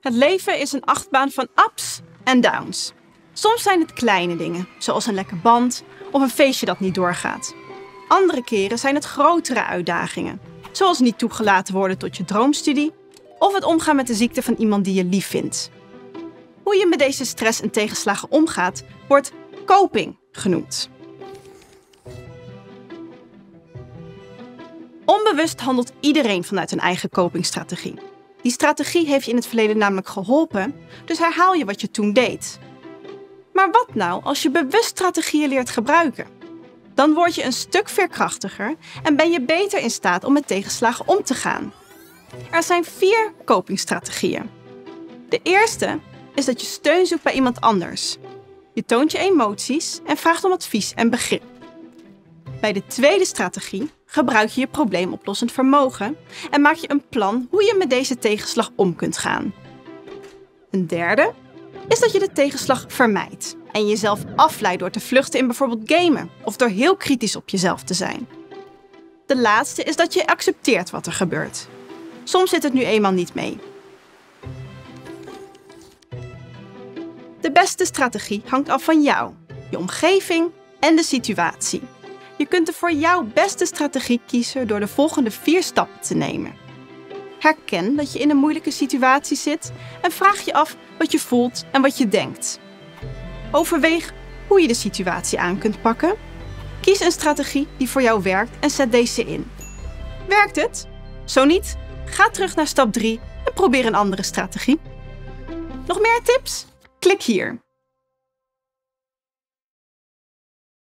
Het leven is een achtbaan van ups en downs. Soms zijn het kleine dingen, zoals een lekke band of een feestje dat niet doorgaat. Andere keren zijn het grotere uitdagingen, zoals niet toegelaten worden tot je droomstudie of het omgaan met de ziekte van iemand die je lief vindt. Hoe je met deze stress en tegenslagen omgaat, wordt coping genoemd. Onbewust handelt iedereen vanuit een eigen copingstrategie. Die strategie heeft je in het verleden namelijk geholpen, dus herhaal je wat je toen deed. Maar wat nou als je bewust strategieën leert gebruiken? Dan word je een stuk veerkrachtiger en ben je beter in staat om met tegenslagen om te gaan. Er zijn vier copingstrategieën. De eerste is dat je steun zoekt bij iemand anders. Je toont je emoties en vraagt om advies en begrip. Bij de tweede strategie gebruik je je probleemoplossend vermogen en maak je een plan hoe je met deze tegenslag om kunt gaan. Een derde is dat je de tegenslag vermijdt en jezelf afleidt door te vluchten in bijvoorbeeld gamen of door heel kritisch op jezelf te zijn. De laatste is dat je accepteert wat er gebeurt. Soms zit het nu eenmaal niet mee. De beste strategie hangt af van jou, je omgeving en de situatie. Je kunt er voor jouw beste strategie kiezen door de volgende vier stappen te nemen. Herken dat je in een moeilijke situatie zit en vraag je af wat je voelt en wat je denkt. Overweeg hoe je de situatie aan kunt pakken. Kies een strategie die voor jou werkt en zet deze in. Werkt het? Zo niet, ga terug naar stap 3 en probeer een andere strategie. Nog meer tips? Klik hier.